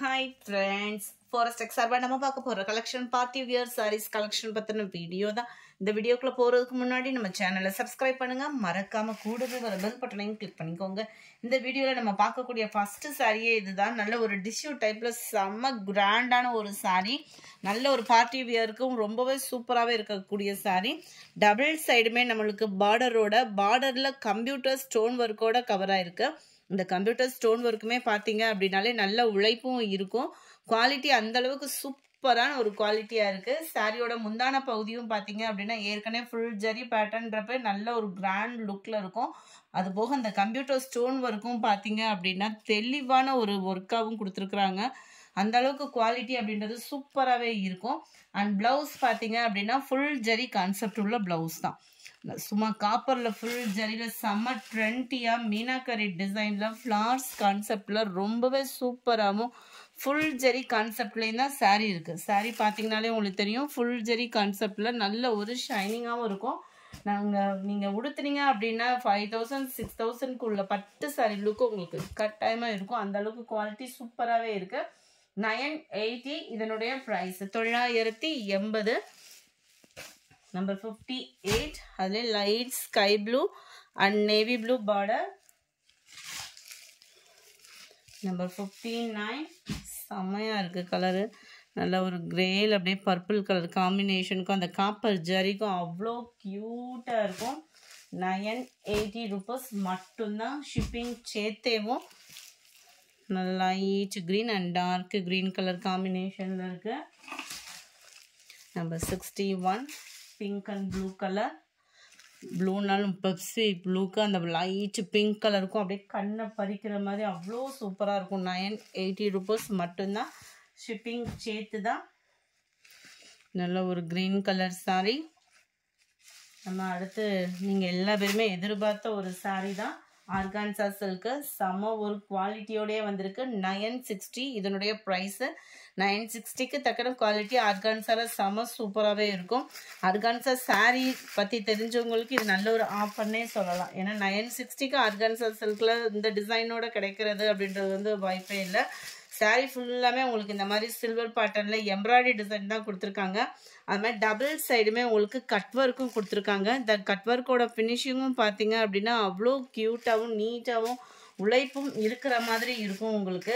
Hi friends forest X நம்ம பார்க்க போகிற collection party wear sarees collection பற்றின வீடியோ தான். இந்த வீடியோக்குள்ளே போகிறதுக்கு முன்னாடி நம்ம சேனலை சப்ஸ்கிரைப் பண்ணுங்கள் மறக்காமல் கூடவே வர பெல் பட்டனையும் கிளிக் பண்ணிக்கோங்க. இந்த வீடியோவில் நம்ம பார்க்கக்கூடிய ஃபஸ்ட்டு சாரியே இதுதான். நல்ல ஒரு டிஷ்யூ டைப்பில் செம்ம கிராண்டான ஒரு சாரீ நல்ல ஒரு பார்ட்டி வியருக்கும் ரொம்பவே சூப்பராகவே இருக்கக்கூடிய சாரீ டபுள் சைடுமே நம்மளுக்கு பார்டரோட பார்டரில் கம்ப்யூட்டர் ஸ்டோன் ஒர்க்கோட கவராக இருக்குது இந்த கம்ப்யூட்டர் ஸ்டோன் ஒர்க்குமே பார்த்தீங்க அப்படின்னாலே நல்ல உழைப்பும் இருக்கும். குவாலிட்டி அந்தளவுக்கு சூப்பரான ஒரு குவாலிட்டியாக இருக்குது சாரியோட முந்தான பகுதியும் பார்த்தீங்க அப்படின்னா ஏற்கனவே ஃபுல் ஜரி பேட்டர்ன்றப்ப நல்ல ஒரு கிராண்ட் லுக்கில் இருக்கும். அது போக அந்த கம்ப்யூட்டர் ஸ்டோன் ஒர்க்கும் பார்த்தீங்க அப்படின்னா தெளிவான ஒரு ஒர்க்காகவும் கொடுத்துருக்குறாங்க. அந்த அளவுக்கு குவாலிட்டி அப்படின்றது சூப்பராகவே இருக்கும். அண்ட் ப்ளவுஸ் பார்த்தீங்க அப்படின்னா ஃபுல் ஜரி கான்செப்ட் உள்ள ப்ளவுஸ் தான். சும்மா காப்பரில் ஃபுல் ஜரியில் செம்ம ட்ரெண்டியாக மீனாக்கரி டிசைனில் ஃப்ளார்ஸ் கான்செப்டில் ரொம்பவே சூப்பராகவும் ஃபுல் ஜெரி கான்செப்ட்லேயும் தான் சாரீ இருக்குது சாரீ பார்த்தீங்கனாலே உங்களுக்கு தெரியும் ஃபுல் ஜெரி கான்செப்டில் நல்ல ஒரு ஷைனிங்காகவும் இருக்கும். நாங்கள் நீங்கள் உடுத்துனீங்க அப்படின்னா ஃபைவ் தௌசண்ட் சிக்ஸ் தௌசண்ட்க்குள்ள பட்டு சாரீ லுக்கு உங்களுக்கு கட்டாயமாக இருக்கும். அந்தளவுக்கு குவாலிட்டி சூப்பராகவே இருக்குது நயன் எயிட்டி இதனுடைய ப்ரைஸ் தொள்ளாயிரத்தி எண்பது. நம்பர் ஃபிஃப்டி எயிட் அதில் light sky blue and navy blue border number fifty nine செம்மையாக இருக்குது கலரு நல்ல ஒரு கிரேல் அப்படியே பர்பிள் கலர் காம்பினேஷனுக்கும் அந்த காப்பர் ஜரிக்கும் அவ்வளோ க்யூட்டாக இருக்கும். நயன் எயிட்டி ருபீஸ் மட்டும்தான் shipping சேர்த்தேவும். Light green and dark green colour காம்பினேஷனில் இருக்குது number sixty one pink and blue colour ப்ளூனாலும் Pepsi ப்ளூக்கு அந்த லைட் பிங்க் கலருக்கும் அப்படியே கண்ணை பறிக்கிற மாதிரி அவ்வளோ சூப்பராக இருக்கும். நயன் எயிட்டி ருபீஸ் மட்டும்தான். ஷிப்பிங் சேர்த்து தான் நல்ல ஒரு க்ரீன் கலர் சாரீ நம்ம அடுத்து நீங்கள் எல்லா பேருமே எதிர்பார்த்த ஒரு சாரீ தான். ஆர்கான்சா சில்க்கு செம்ம ஒரு குவாலிட்டியோடய வந்திருக்கு. நயன் சிக்ஸ்டி இதனுடைய ப்ரைஸு நைன் சிக்ஸ்டிக்கு தக்கன குவாலிட்டி ஆர்கான்சாவில் செம்ம சூப்பராகவே இருக்கும். ஆர்கான்சா சாரீ பற்றி தெரிஞ்சவங்களுக்கு இது நல்ல ஒரு ஆஃபர்னே சொல்லலாம். ஏன்னா நைன் சிக்ஸ்டிக்கு ஆர்கான்சா சில்கில் இந்த டிசைனோட கிடைக்கிறது அப்படின்றது வந்து வாய்ப்பே இல்லை. சாரீ ஃபுல்லாமே உங்களுக்கு இந்த மாதிரி சில்வர் பேட்டர்னில் எம்ப்ராய்டரி டிசைன் தான் கொடுத்துருக்காங்க. அது மாதிரி டபுள் சைடுமே உங்களுக்கு கட் ஒர்க்கும் கொடுத்துருக்காங்க. இந்த கட் ஒர்க்கோட ஃபினிஷிங்கும் பார்த்தீங்க அப்படின்னா அவ்வளோ க்யூட்டாகவும் நீட்டாகவும் உழைப்பும் இருக்கிற மாதிரி இருக்கும் உங்களுக்கு.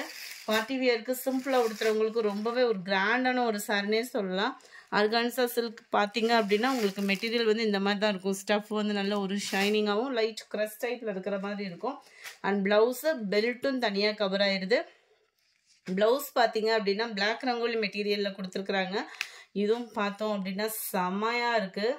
பார்ட்டி வியருக்கு சிம்பிளாக உடுத்துறவங்களுக்கு ரொம்பவே ஒரு கிராண்டான ஒரு சாரினே சொல்லலாம். அர்கான்சா சில்க் பார்த்தீங்க அப்படின்னா உங்களுக்கு மெட்டீரியல் வந்து இந்த மாதிரி தான் இருக்கும். ஸ்டஃப் வந்து நல்ல ஒரு ஷைனிங்காகவும் லைட் க்ரஸ் டைப்பில் இருக்கிற மாதிரி இருக்கும். அண்ட் ப்ளவுஸு பெல்ட்டும் தனியாக கவர் ஆயிடுது. ப்ளவுஸ் பார்த்தீங்க அப்படின்னா பிளாக் ரங்கோலி மெட்டீரியலில் கொடுத்துருக்குறாங்க. இதுவும் பார்த்தோம் அப்படின்னா செம்மையாக இருக்குது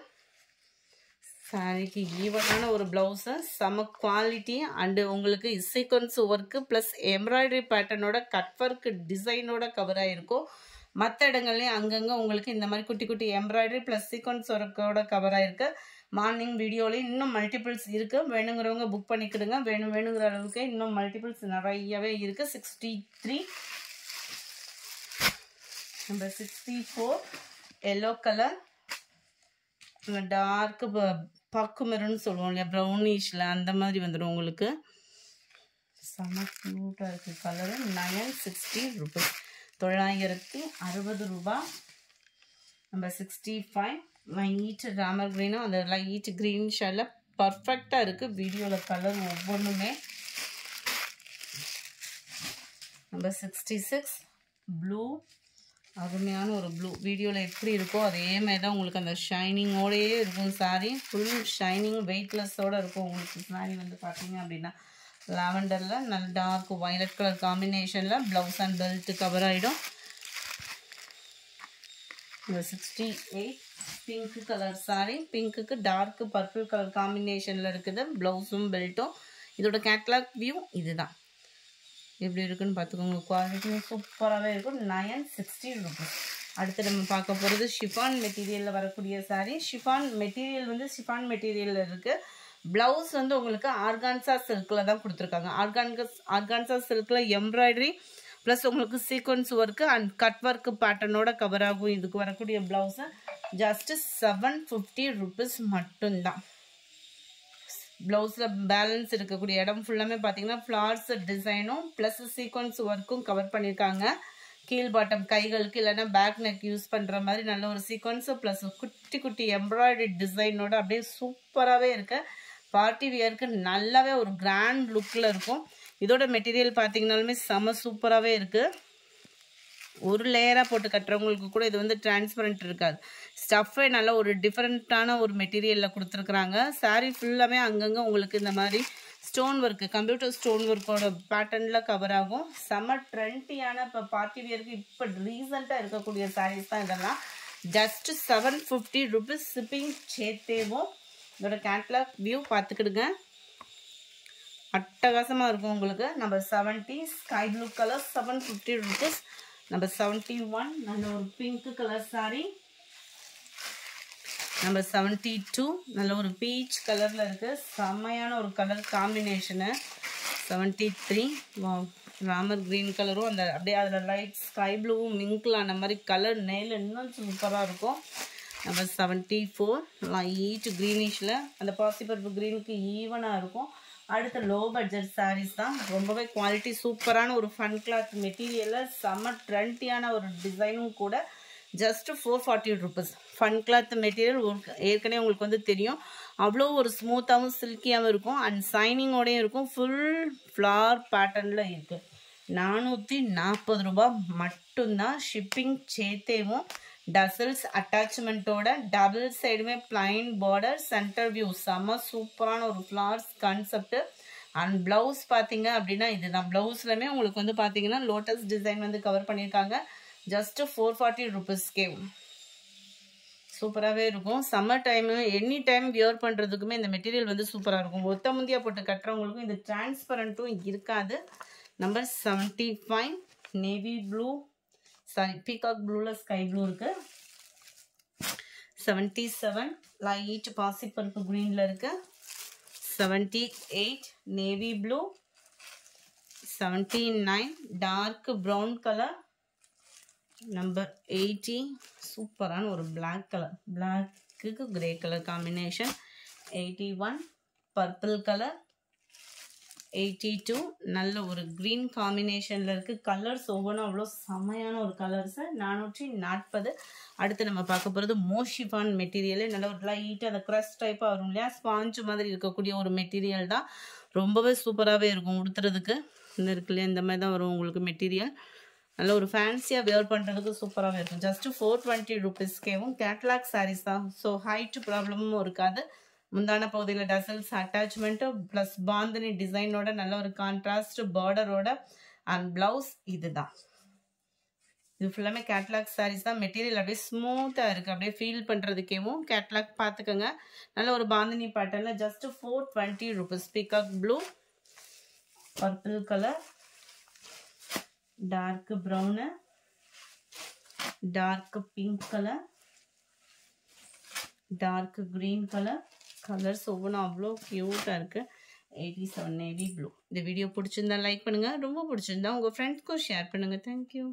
சாரிக்கு ஈவனான ஒரு ப்ளவுஸு செம குவாலிட்டி அண்டு உங்களுக்கு சீக்வன்ஸ் ஒர்க்கு ப்ளஸ் எம்ப்ராய்டரி பேட்டர்னோட கட் ஒர்க்கு டிசைனோட கவர் ஆகிருக்கும் மற்ற இடங்கள்லையும் அங்கங்கே உங்களுக்கு இந்த மாதிரி குட்டி குட்டி எம்ப்ராய்டரி ப்ளஸ் சீக்வன்ஸ் ஒர்க்கோட கவர் ஆகிருக்கு மார்னிங் வீடியோலையும் இன்னும் மல்டிபிள்ஸ் இருக்குது வேணுங்கிறவங்க புக் பண்ணிக்கிடுங்க. வேணும் வேணுங்கிற அளவுக்கு இன்னும் மல்டிபிள்ஸ் நிறையவே இருக்குது sixty three number sixty four yellow colour dark பக்கு மெருன்னு சொல்லுவோம் இல்லையா? ப்ரௌனிஷில் அந்த மாதிரி வந்துடும் உங்களுக்கு. செம க்யூட்டாக இருக்குது கலரு நயன் சிக்ஸ்டி ருபீஸ் தொள்ளாயிரத்தி அறுபது ரூபா. Number sixty five light Ramar க்ரீனும் அந்த லைட் க்ரீன் ஷேடில் பர்ஃபெக்டாக இருக்குது வீடியோவில் கலர் ஒவ்வொன்றுமே நம்பர் சிக்ஸ்டி சிக்ஸ் ப்ளூ அருமையான ஒரு ப்ளூ வீடியோவில் எப்படி இருக்கோ அதே மாதிரி தான் உங்களுக்கு அந்த ஷைனிங்கோடையே இருக்கும். சாரீ ஃபுல் ஷைனிங் வெயிட்லெஸ்ஸோடு இருக்கும். உங்களுக்கு சாரீ வந்து பார்த்தீங்க அப்படின்னா லாவெண்டரில் நல்ல டார்க் வயலட் கலர் காம்பினேஷனில் ப்ளவுஸ் அண்ட் பெல்ட்டு கவர் ஆகிடும் இந்த sixty eight pink colour saree பிங்க்குக்கு dark purple colour காம்பினேஷனில் இருக்குது. ப்ளவுஸும் பெல்ட்டும் இதோட கேட்லாக் வியூ இதுதான். எப்படி இருக்குன்னு பார்த்துக்கோங்க. குவாலிட்டியும் சூப்பராகவே இருக்கும். நயன் சிக்ஸ்டி ருபீஸ் அடுத்து நம்ம பார்க்க போகிறது ஷிஃபான் மெட்டீரியலில் வரக்கூடிய சாரீ ஷிஃபான் மெட்டீரியல் வந்து ஷிஃபான் மெட்டீரியலில் இருக்குது ப்ளவுஸ் வந்து உங்களுக்கு ஆர்கான்சா சில்கில் தான் கொடுத்துருக்காங்க. ஆர்கான்கஸ் ஆர்கான்சா சில்கில் எம்ப்ராய்டரி ப்ளஸ் உங்களுக்கு sequins work and cut work பேட்டர்னோட cover ஆகும். இதுக்கு வரக்கூடிய blouse just seven fifty rupees மட்டும்தான். ப்ளவுஸில் பேலன்ஸ் இருக்கக்கூடிய இடம் ஃபுல்லாமே பார்த்தீங்கன்னா ஃப்ளார்ஸ் டிசைனும் ப்ளஸ் சீக்வன்ஸ் ஒர்க்கும் கவர் பண்ணியிருக்காங்க கீழ் பாட்டம் கைகளுக்கு இல்லைன்னா பேக் நெக் யூஸ் பண்ணுற மாதிரி நல்ல ஒரு சீக்வன்ஸும் ப்ளஸ் குட்டி குட்டி எம்ப்ராய்டரி டிசைனோட அப்படியே சூப்பராகவே இருக்கு. பார்ட்டி வியருக்கு நல்லாவே ஒரு கிராண்ட் லுக்கில் இருக்கும். இதோட மெட்டீரியல் பார்த்தீங்கனாலுமே செம சூப்பராகவே இருக்குது ஒரு லேயராக போட்டு கட்டுறவங்களுக்கு கூட இது வந்து டிரான்ஸ்பரண்ட் இருக்காது. ஸ்டஃபே நல்ல ஒரு டிஃப்ரெண்ட்டான ஒரு மெட்டீரியலில் கொடுத்துருக்குறாங்க. சாரீ ஃபுல்லாமே அங்கங்கே உங்களுக்கு இந்த மாதிரி ஸ்டோன் ஒர்க்கு கம்ப்யூட்டர் ஸ்டோன் ஒர்க்கோட பேட்டர்னில் கவர் ஆகும். செம்ம ட்ரெண்டியான இப்போ பார்ட்டி வியருக்கு இப்போ ரீசெண்டாக இருக்கக்கூடிய சாரீஸ் தான் இதெல்லாம். Just seven fifty rupees shipping சேர்த்தேவும் இதோட கேட்லாக் வியூ பார்த்துக்கிடுங்க. அட்டகாசமாக இருக்கும் உங்களுக்கு. நம்ம seventy sky blue colour seven fifty rupees number seventy one நல்ல ஒரு பிங்க் கலர் சாரீ நம்ம செவன்ட்டி டூ நல்ல ஒரு பீச் கலரில் இருக்குது செம்மையான ஒரு colour combination seventy three Ramar green கலரும் அந்த அப்படியே அதில் லைட் ஸ்கை ப்ளூவும் மிங்கில் ஆன மாதிரி கலர் நெயில் இன்னும் சூப்பராக இருக்கும். நம்ம செவன்ட்டி ஃபோர் லைட் க்ரீனிஷில் அந்த பாசிபருப்பு க்ரீனுக்கு ஈவனாக இருக்கும். அடுத்த லோ பட்ஜெட் சாரீஸ் தான். ரொம்பவே குவாலிட்டி சூப்பரான ஒரு ஃபன் கிளாத் மெட்டீரியலில் செம்ம ட்ரெண்டியான ஒரு டிசைனும் கூட just four forty rupees fun cloth material ஏற்கனவே உங்களுக்கு வந்து தெரியும். அவ்வளோ ஒரு ஸ்மூத்தாகவும் சில்கியாகவும் இருக்கும். அண்ட் சைனிங்கோடையும் இருக்கும். ஃபுல் ஃப்ளார் பேட்டர்னில் இருக்குது நானூற்றி நாற்பது ரூபா மட்டும்தான் ஷிப்பிங் சேர்த்தேவும் டசல்ஸ் அட்டாச்மெண்ட்டோட டபுள் சைடுமே பிளைன் பார்டர் சென்டர் வியூ செம்ம சூப்பரான ஒரு ஃப்ளார்ஸ் கான்செப்ட் அண்ட் ப்ளவுஸ் பார்த்தீங்க அப்படின்னா இதுதான். ப்ளவுஸ்லையுமே உங்களுக்கு வந்து பார்த்தீங்கன்னா லோட்டஸ் டிசைன் வந்து கவர் பண்ணியிருக்காங்க. ஜஸ்ட் ஃபோர் ஃபார்ட்டி ருபீஸ்க்கே சூப்பராகவே இருக்கும். Summer time any time wear பண்ணுறதுக்குமே இந்த மெட்டீரியல் வந்து சூப்பராக இருக்கும். ஒத்த முந்தியா போட்டு கட்டுறவங்களுக்கும் இது டிரான்ஸ்பரண்ட்டும் இருக்காது. Number seventy five navy blue saree peacock ப்ளூவில் ஸ்கை ப்ளூ இருக்குது செவன்ட்டி செவன் லைட் பாசிப்பருப்பு க்ரீனில் இருக்குது seventy eight navy blue seventy nine dark brown colour number eighty சூப்பரான ஒரு black colour பிளாக்குக்கு grey colour combination eighty one purple colour eighty two நல்ல ஒரு green காம்பினேஷனில் இருக்குது கலர்ஸ் ஒவ்வொன்றும் அவ்வளோ செமையான ஒரு கலர்ஸு நானூற்றி நாற்பது. அடுத்து நம்ம பார்க்க போகிறது மோஷிஃபான் மெட்டீரியலு நல்ல ஒரு லைட்டாக அந்த க்ரஷ் டைப்பாக வரும் இல்லையா? ஸ்பாஞ்சு மாதிரி இருக்கக்கூடிய ஒரு மெட்டீரியல் தான். ரொம்பவே சூப்பராகவே இருக்கும் உடுத்துறதுக்கு. இந்த இருக்கு இல்லையா? இந்த மாதிரி தான் வரும் உங்களுக்கு மெட்டீரியல் நல்ல ஒரு ஃபேன்சியாக வேர் பண்ணுறதுக்கு சூப்பராகவே இருக்கும். ஜஸ்ட்டு ஃபோர் டுவெண்ட்டி ருபீஸ்க்கேவும் கேட்லாக் சாரீஸ் தான். ஸோ ஹைட்டு ப்ராப்ளமும் இருக்காது. முந்தான பகுதியில் டசல்ஸ் அட்டாச்மெண்ட்டும் ப்ளஸ் பாந்தினி டிசைனோட நல்ல ஒரு கான்ட்ராஸ்ட் பார்டரோட அண்ட் ப்ளவுஸ் இதுதான். இது ஃபுல்லாமே கேட்லாக் சாரீஸ் தான். மெட்டீரியல் அப்படியே ஸ்மூத்தாக இருக்குது அப்படியே ஃபீல் பண்ணுறதுக்கேவும் கேட்லாக் பார்த்துக்கோங்க. நல்ல ஒரு பாந்தினி பேட்டர்னில் just four twenty rupees peacock blue purple colour dark brown dark pink colour dark green colour colours ஒவ்வொன்றும் அவ்வளோ க்யூட்டாக இருக்குது எயிட்டி செவன் நேவி ப்ளூ இந்த வீடியோ பிடிச்சிருந்தா லைக் பண்ணுங்கள் ரொம்ப பிடிச்சிருந்தா உங்கள் ஃப்ரெண்ட்ஸ்க்கும் ஷேர் பண்ணுங்கள் தேங்க்யூ